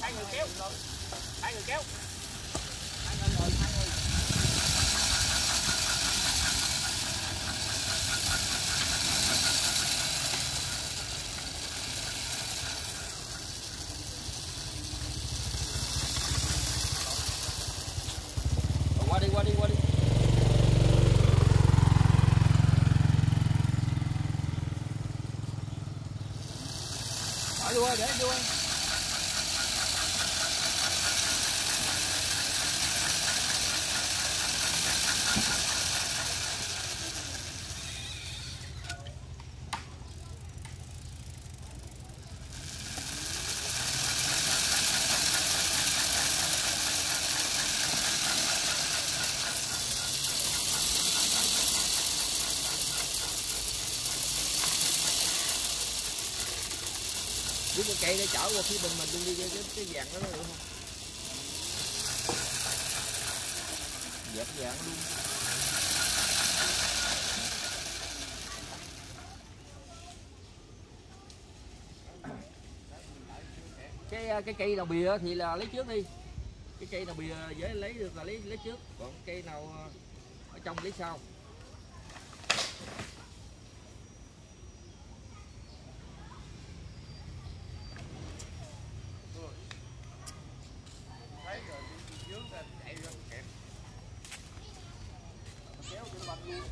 hai người kéo hai người kéo qua đi qua đi qua đi Hỏi đua, để đua. Rút cái cây để chở qua phía bên mình luôn đi cái, cái, vàng đó được không? Dẹp vàng luôn. cái à, cái cây nào bìa thì là lấy trước đi cái cây nào bìa dễ lấy được là lấy lấy trước còn cây nào à, ở trong lấy sau dướng ra chạy ra kẹp kéo cái bánh luôn